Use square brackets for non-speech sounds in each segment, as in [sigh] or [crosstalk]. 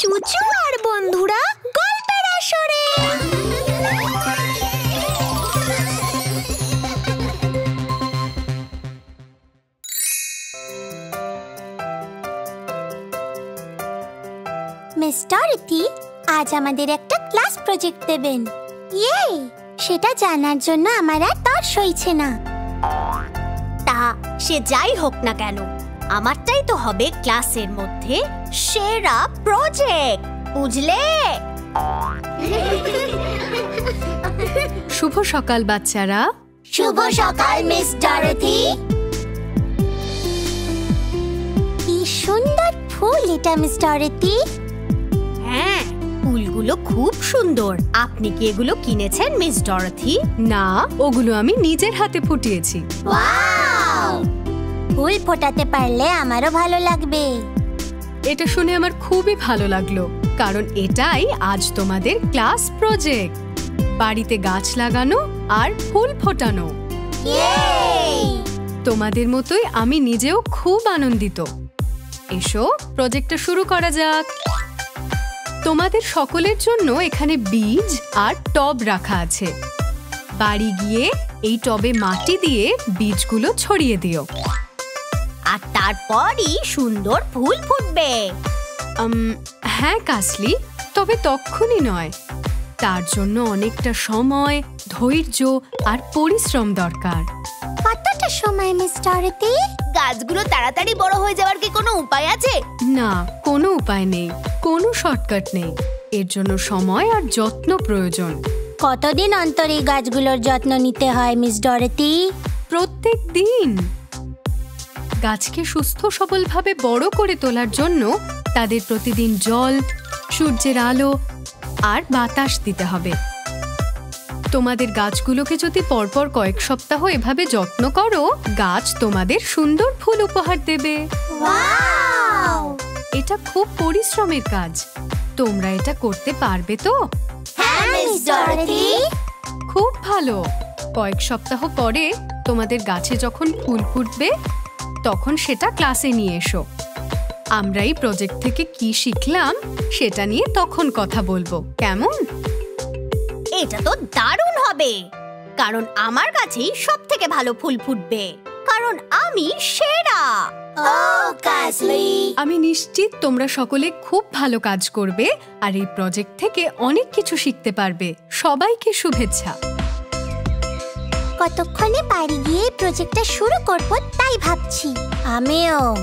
চুচু আর বন্ধুরা গল্পের আসরে। মিস্টার ইতি, আজ আমাদের একটা ক্লাস প্রজেক্ট দেবেন। ইয়ে সেটা জানার জন্য আমার আর তর সইছে না। তা, সে যাই হোক না কেন আমারটাই তো হবে ক্লাসের মধ্যে সেরা প্রজেক্ট বুঝলে? শুভ সকাল বাচ্চারা। শুভ সকাল মিস ডরথি। কি সুন্দর ফুল এটা মিস ডরথি। হ্যাঁ ফুলগুলো খুব সুন্দর। আপনি কি এগুলো কিনেছেন মিস ডরথি? না ওগুলো আমি নিজের হাতে ফুটিয়েছি। ওয়াও ফুল ফোটাতে পারলে আমারও ভালো লাগবে। এটা শুনে আমার খুবই ভালো লাগল কারণ এটাই আজ তোমাদের ক্লাস প্রজেক্ট। বাড়িতে গাছ লাগানো আর ফুল ফোটানো। তোমাদের মতোই আমি নিজেও খুব আনন্দিত। এসো প্রজেক্টটা শুরু করা যাক। তোমাদের সকলের জন্য এখানে বীজ আর টব রাখা আছে। বাড়ি গিয়ে এই টবে মাটি দিয়ে বীজগুলো ছড়িয়ে দিও। তারপরই সুন্দর ফুল ফুটবে। হ্যাঁ কাসলি তবে তক্ষুনি নয়। তার জন্য অনেকটা সময় ধৈর্য আর পরিশ্রম দরকার। কতটা সময় মিস ডরথি গাছগুলো তাড়াতাড়ি বড় হয়ে যাওয়ার কি কোনো উপায় আছে? না কোনো উপায় নেই কোনো শর্টকাট নেই। এর জন্য সময় আর যত্ন প্রয়োজন। কতদিন অন্তর এই গাছগুলোর যত্ন নিতে হয় মিস ডরথি প্রত্যেক দিন। গাছকে সুস্থ সবলভাবে বড় করে তোলার জন্য তাদের প্রতিদিন জল সূর্যের আলো আর বাতাস দিতে হবে। তোমাদের গাছগুলোকে যদি পরপর কয়েক সপ্তাহ এভাবে যত্ন করো গাছ তোমাদের সুন্দর ফুল উপহার দেবে। এটা খুব পরিশ্রমের কাজ। তোমরা এটা করতে পারবে তো? হ্যাঁ খুব ভালো। কয়েক সপ্তাহ পরে তোমাদের গাছে যখন ফুল ফুটবে তখন সেটা ক্লাসে নিয়ে এসো। আমরা এই প্রজেক্ট থেকে কি শিখলাম সেটা নিয়ে তখন কথা বলব। কেমন? এটা তো দারুণ হবে। কারণ আমার কাছেই সব থেকে ভালো ফুল ফুটবে। কারণ আমি সেরা। আমি নিশ্চিত তোমরা সকলে খুব ভালো কাজ করবে আর এই প্রজেক্ট থেকে অনেক কিছু শিখতে পারবে। সবাইকে শুভেচ্ছা। কতক্ষণে বাড়ি গিয়ে প্রজেক্টটা শুরু করব তাই ভাবছি। আমিও।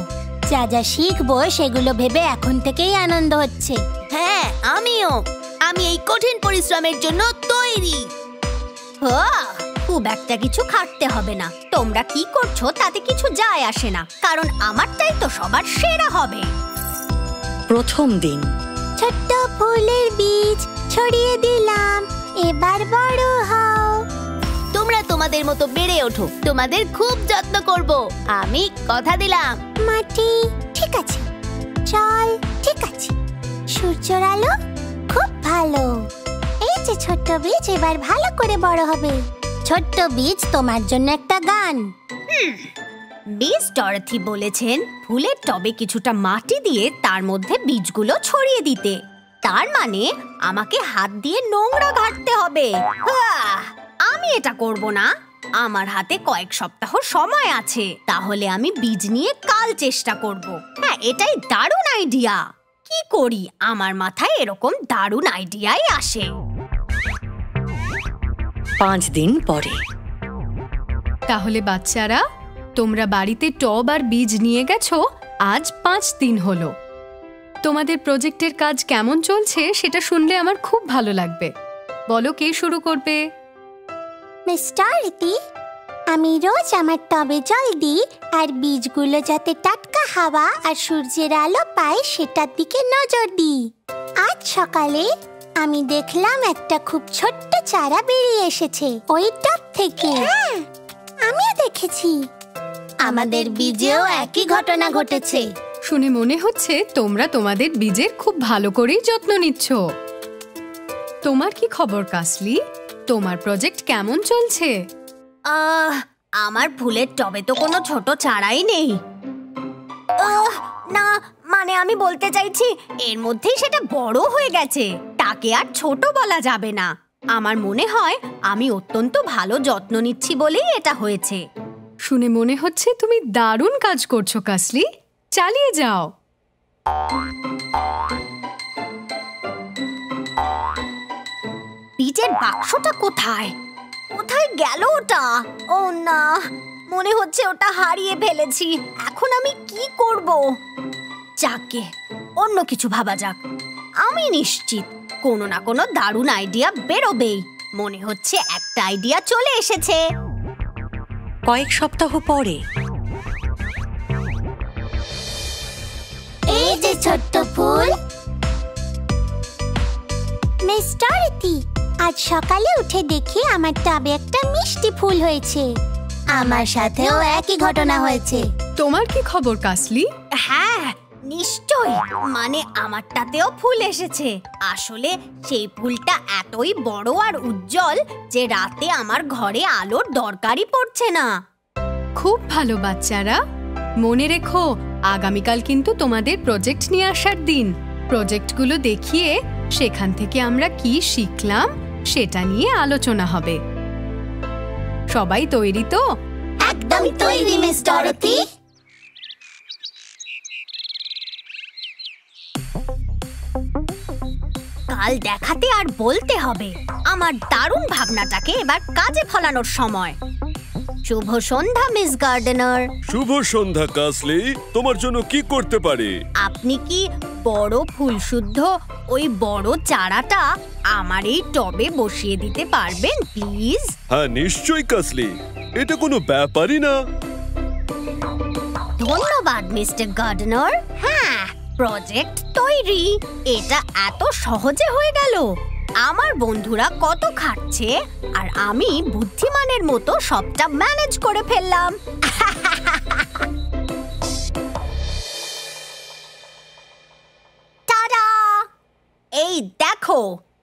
যা যা শিখব সেগুলো ভেবে এখন থেকেই আনন্দ হচ্ছে। হ্যাঁ আমিও। আমি এই কঠিন পরিশ্রমের জন্য তৈরি। খুব একটা কিছু খাটতে হবে না। তোমরা কি করছ তাতে কিছু যায় আসে না। কারণ আমারটাই তো সবার সেরা হবে। প্রথম দিন। ছোট্ট ফুলের বীজ ছড়িয়ে দিলাম। এবার বড় হও। তোমাদের মতো বেড়ে ওঠো। তোমাদের খুব যত্ন করব। আমি কথা দিলাম। মাটি ঠিক আছে। জল ঠিক আছে। সূর্যের আলো খুব ভালো। এই যে ছোট্ট বীজ এবার ভালো করে বড় হবে। ছোট্ট বীজ তোমার জন্য একটা গান। মিস ডরথি বলেছেন ফুলের টবে কিছুটা মাটি দিয়ে তার মধ্যে বীজগুলো ছড়িয়ে দিতে। তার মানে আমাকে হাত দিয়ে নোংরা ঘাটতে হবে। আহ! আমি এটা করব না। আমার হাতে কয়েক সপ্তাহ সময় আছে। তাহলে আমি বীজ নিয়ে কাল চেষ্টা করব। হ্যাঁ এটাই দারুণ আইডিয়া। কি করি? আমার মাথায় এরকম দারুণ আইডিয়াই আসে। পাঁচ দিন পরে। তাহলে বাচ্চারা তোমরা বাড়িতে টব আর বীজ নিয়ে গেছো আজ পাঁচ দিন হলো। তোমাদের প্রজেক্টের কাজ কেমন চলছে সেটা শুনলে আমার খুব ভালো লাগবে। বলো কে শুরু করবে? মিস্টার রীতি আমি রোজ আমার টবে জল দিই আর বীজগুলো যাতে টাটকা হাওয়া আর সূর্যের আলো পায় সেটার দিকে নজর দিই। আজ সকালে আমি দেখলাম একটা খুব ছোট্ট চারা বেরিয়ে এসেছে ওই টব থেকে। আমিও দেখেছি। আমাদের বীজেও একই ঘটনা ঘটেছে। শুনে মনে হচ্ছে তোমরা তোমাদের বীজের খুব ভালো করেই যত্ন নিচ্ছ। তোমার কি খবর কাসলি? তোমার প্রজেক্ট কেমন চলছে? আহ আমার ফুলের টবে তো কোনো ছোট চারাই নেই। না মানে আমি বলতে চাইছি এর মধ্যেই সেটা বড় হয়ে গেছে। তাকে আর ছোট বলা যাবে না। আমার মনে হয় আমি অত্যন্ত ভালো যত্ন নিচ্ছি বলেই এটা হয়েছে। শুনে মনে হচ্ছে তুমি দারুণ কাজ করছ কাসলি। চালিয়ে যাও। বীজের বাক্সটা কোথায়? কোথায় গেল ওটা? ও না মনে হচ্ছে ওটা হারিয়ে ফেলেছি। এখন আমি কি করব? যাকে অন্য কিছু ভাবা যাক। আমি নিশ্চিত কোনো না কোনো দারুণ আইডিয়া বেরোবেই। মনে হচ্ছে একটা আইডিয়া চলে এসেছে। কয়েক সপ্তাহ পরে। এই যে ছোট্ট ফুল। মিস ডরিথি আজ সকালে উঠে দেখি আমার টবে একটা মিষ্টি ফুল হয়েছে। আমার সাথেও একই ঘটনা হয়েছে। তোমার কি খবর কাসলি? হ্যাঁ নিশ্চয় মানে আমারটাতেও ফুল এসেছে। আসলে সেই ফুলটা এতই বড় আর উজ্জ্বল যে রাতে আমার ঘরে আলোর দরকারই পড়ছে না। খুব ভালো বাচ্চারা। মনে রেখো আগামীকাল কিন্তু তোমাদের প্রজেক্ট নিয়ে আসার দিন। প্রজেক্টগুলো দেখিয়ে সেখান থেকে আমরা কি শিখলাম সেটা নিয়ে আলোচনা হবে। সবাই তৈরি তো? একদম তৈরি কাল দেখাতে আর বলতে হবে, আমার দারুণ ভাবনাটাকে এবার কাজে ফলানোর সময়। শুভ সন্ধ্যা মিস গার্ডেনার। শুভ সন্ধ্যা কাসলি। তোমার জন্য কি করতে পারি? আপনি কি বড় ফুল শুদ্ধ ওই বড় চারাটা আমার এই টবে বসিয়ে দিতে পারবেন প্লিজ? হ্যাঁ নিশ্চয়ই কাসলি। এটা কোনো ব্যাপারই না। ধন্যবাদ মিস্টার গার্ডেনার। হ্যাঁ প্রজেক্ট তৈরি। এটা এত সহজে হয়ে গেল। আমার বন্ধুরা কত খাটছে আর আমি বুদ্ধিমানের মতো সবটা ম্যানেজ করে ফেললাম। এই দেখো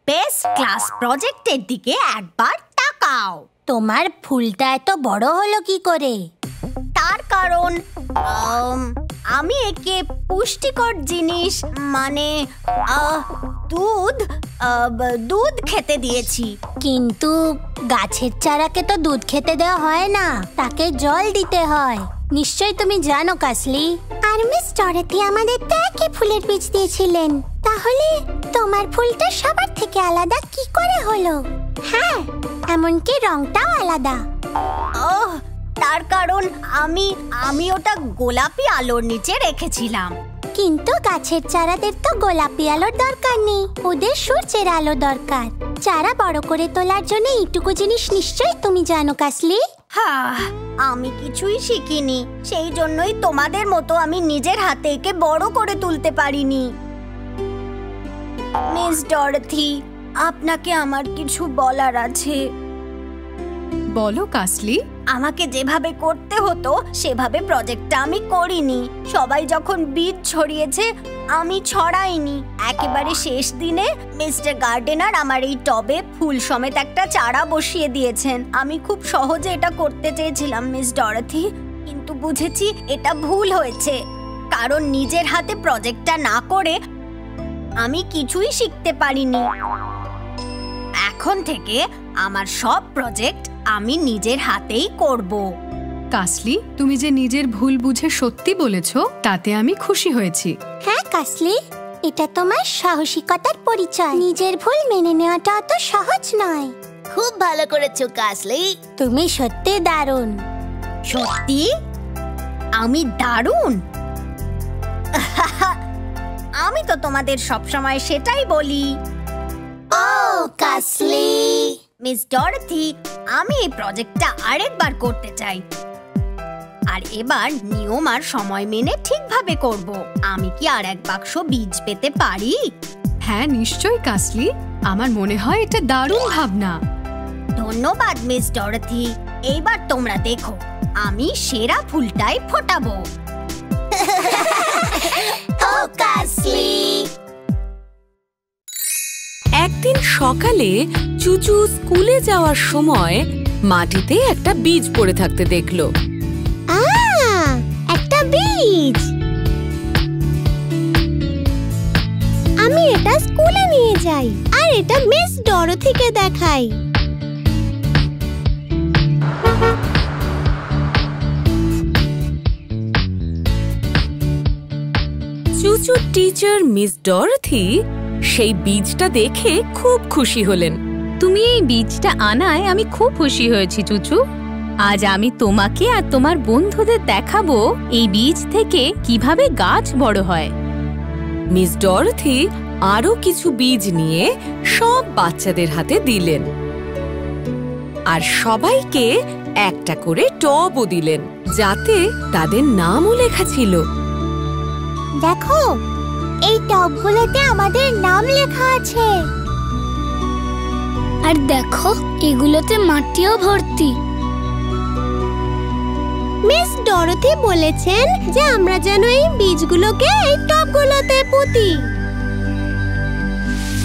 বেস্ট ক্লাস প্রজেক্টের দিকে একবার তাকাও। তোমার ফুলটা এত বড় হলো কি করে? তার কারণ আম, একে পুষ্টিকর জিনিস মানে আহ, দুধ দুধ খেতে দিয়েছি। কিন্তু গাছের চারাকে তো দুধ খেতে দেওয়া হয় না তাকে জল দিতে হয়। নিশ্চয় তুমি জানো কাসলি। আর মিস ডরেথি আমাদের তো একই ফুলের বীজ দিয়েছিলেন। তাহলে তোমার ফুলটা সবার থেকে আলাদা কি করে হলো? হ্যাঁ এমনকি রংটাও আলাদা। ওহ তার কারণ আমি আমি ওটা গোলাপি আলোর নিচে রেখেছিলাম। কিন্তু গাছের চারাদের তো গোলাপি আলোর দরকার নেই ওদের সূর্যের আলো দরকার। চারা বড় করে তোলার জন্য এইটুকু জিনিস নিশ্চয়ই তুমি জানো কাসলি? হ্যাঁ আমি কিছুই শিখিনি সেই জন্যই তোমাদের মতো আমি নিজের হাতে একে বড় করে তুলতে পারিনি। মিস ডরথি আপনাকে আমার কিছু বলার আছে। বলো, কাসলি। আমাকে যেভাবে করতে হতো, সেভাবে প্রজেক্টটা আমি করিনি। সবাই যখন বীজ ছড়িয়েছে, আমি ছড়াইনি। একেবারে শেষ দিনে মিস্টার গার্ডেনার আমার এই টবে ফুল সমেত একটা চারা বসিয়ে দিয়েছেন। আমি খুব সহজে এটা করতে চেয়েছিলাম, মিস ডরথি, কিন্তু বুঝেছি এটা ভুল হয়েছে। কারণ নিজের হাতে প্রজেক্টটা না করে আমি কিছুই শিখতে পারিনি। এখন থেকে আমার সব প্রজেক্ট আমি নিজের হাতেই করব। কাসলি তুমি যে নিজের ভুল বুঝে সত্যি বলেছ তাতে আমি খুশি হয়েছি। হ্যাঁ কাসলি এটা তোমার সাহসিকতার পরিচয়। নিজের ভুল মেনে নেওয়াটা অত সহজ নয়। খুব ভালো করেছ কাসলি। তুমি সত্যি দারুণ। সত্যি? আমি দারুণ? [laughs] আমি তো তোমাদের সবসময় সেটাই বলি। ও কাসলি! মিস ডরথি আমি এই প্রজেক্টটা আরেকবার করতে চাই। আর এবার নিয়ম আর সময় মেনে ঠিকভাবে করব। আমি কি আর এক বাক্স বীজ পেতে পারি? হ্যাঁ নিশ্চয়ই কাসলি। আমার মনে হয় এটা দারুণ ভাবনা। ধন্যবাদ মিস ডরথি এইবার তোমরা দেখো আমি সেরা ফুলটাই ফোটাবো। [laughs] ও কাসলি! একদিন সকালে চুচু স্কুলে যাওয়ার সময় মাটিতে একটা বীজ পড়ে থাকতে দেখল। আ একটা বীজ। আমি এটা স্কুলে নিয়ে যাই আর এটা মিস ডরথিকে দেখাই। চুচুর টিচার মিস ডরথি সেই বীজটা দেখে খুব খুশি হলেন। তুমি এই বীজটা আনায় আমি খুব খুশি হয়েছি চুচু। আজ আমি তোমাকে আর তোমার বন্ধুদের দেখাবো এই বীজ থেকে কীভাবে গাছ বড় হয়। মিস ডরথি আরও কিছু বীজ নিয়ে সব বাচ্চাদের হাতে দিলেন। আর সবাইকে একটা করে টবও দিলেন যাতে তাদের নামও লেখা ছিল। দেখো এই টবগুলোতে আমাদের নাম লেখা আছে। আর দেখো এগুলোতে মাটিও ভর্তি। মিস ডরথি বলেছেন যে আমরা যেন এই বীজগুলোকে এই টবগুলোতে পুঁতি।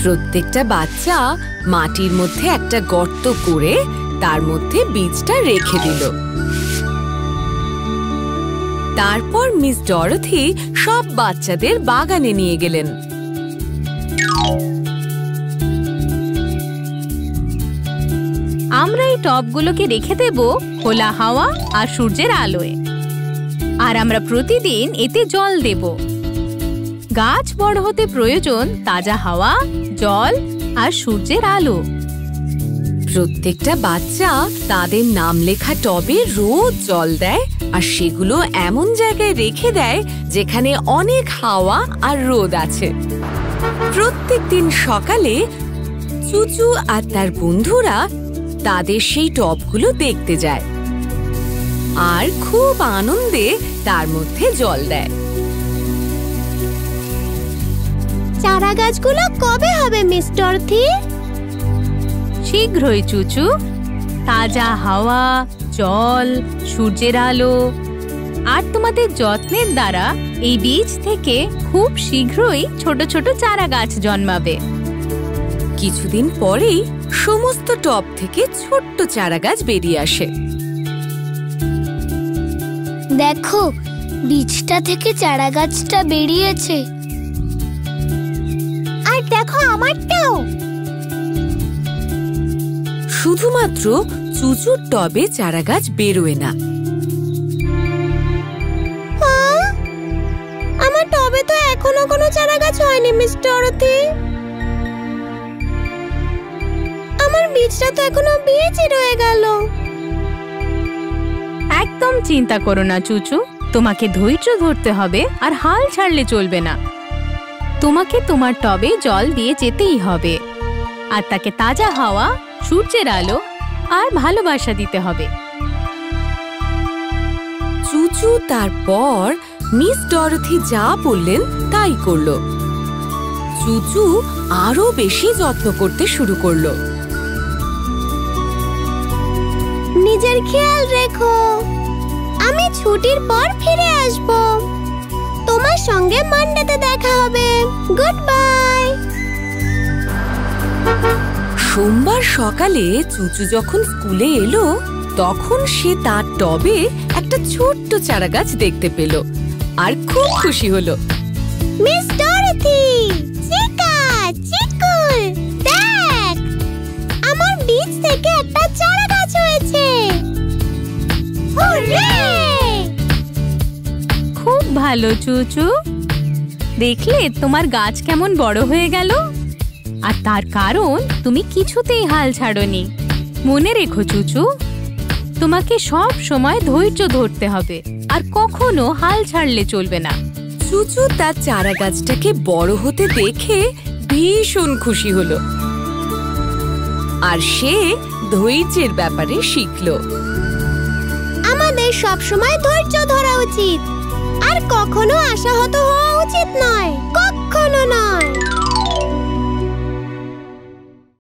প্রত্যেকটা বাচ্চা মাটির মধ্যে একটা গর্ত করে তার মধ্যে বীজটা রেখে দিল। তারপর মিস ডরথি সব বাচ্চাদের বাগানে নিয়ে গেলেন। আমরা এই টবগুলোকে রেখে দেব খোলা হাওয়া আর সূর্যের আলোয়। আর আমরা প্রতিদিন এতে জল দেব। গাছ বড় হতে প্রয়োজন তাজা হাওয়া, জল আর সূর্যের আলো। প্রত্যেকটা বাচ্চা তাদের নাম লেখা টবে রোজ জল দেয় আর সেগুলো এমন জায়গায় রেখে দেয় যেখানে অনেক হাওয়া আর রোদ আছে। প্রত্যেক দিন সকালে চুচু আর তার বন্ধুরা তাদের সেই টবগুলো দেখতে যায় আর খুব আনন্দে তার মধ্যে জল দেয়। চারা গাছগুলো কবে হবে মিস ডরথি শীঘ্রই চুচু। তাজা হাওয়া জল সূর্যের আলো আর তোমাদের যত্নের দ্বারা এই বীজ থেকে খুব শীঘ্রই ছোট ছোট চারা গাছ জন্মাবে। কিছুদিন পরেই সমস্ত টব থেকে ছোট্ট চারা গাছ বেরিয়ে আসে। দেখো বীজটা থেকে চারা গাছটা বেরিয়েছে। আর দেখো আমারটাও। শুধুমাত্র চুচুর টবে চারা গাছ বেরোয় না? আমার টবে তো এখনও কোনো চারা গাছ হয়নি মিস ডরথি আমার বীজটা তো এখনও বীজই রয়ে গেল। একদম চিন্তা করো না চুচু। তোমাকে ধৈর্য ধরতে হবে আর হাল ছাড়লে চলবে না। তোমাকে তোমার টবে জল দিয়ে যেতেই হবে। আর তাকে তাজা হাওয়া সূর্যের আলো আর ভালোবাসা দিতে হবে। চুচু তারপর মিস ডরথি যা বললেন তাই করল। চুচু আরও বেশি যত্ন করতে শুরু করল। নিজের খেয়াল রেখো। আমি ছুটির পর ফিরে আসব। তোমার সঙ্গে মান্ডাতে দেখা হবে। Good bye. সোমবার সকালে চুচু যখন স্কুলে এলো তখন সে তার টবে একটা ছোট্ট চারা গাছ দেখতে পেল আর খুব খুশি হলো। মিস ডরথি চিকা চিকুল দেখ আমার বীজ থেকে একটা চারা গাছ হয়েছে খুব ভালো চুচু। দেখলে তোমার গাছ কেমন বড় হয়ে গেল? আর তার কারণ তুমি কিছুতেই হাল ছাড়নি। মনে রেখো চুচু তোমাকে সব সময় ধৈর্য ধরতে হবে আর কখনো হাল ছাড়লে চলবে না। চুচু তার চারা গাছটাকে বড় হতে দেখে ভীষণ খুশি হলো। আর সে ধৈর্যের ব্যাপারে শিখল। আমাদের সব সময় ধৈর্য ধরা উচিত। আর কখনো আশাহত হওয়া উচিত নয় কখনো নয়।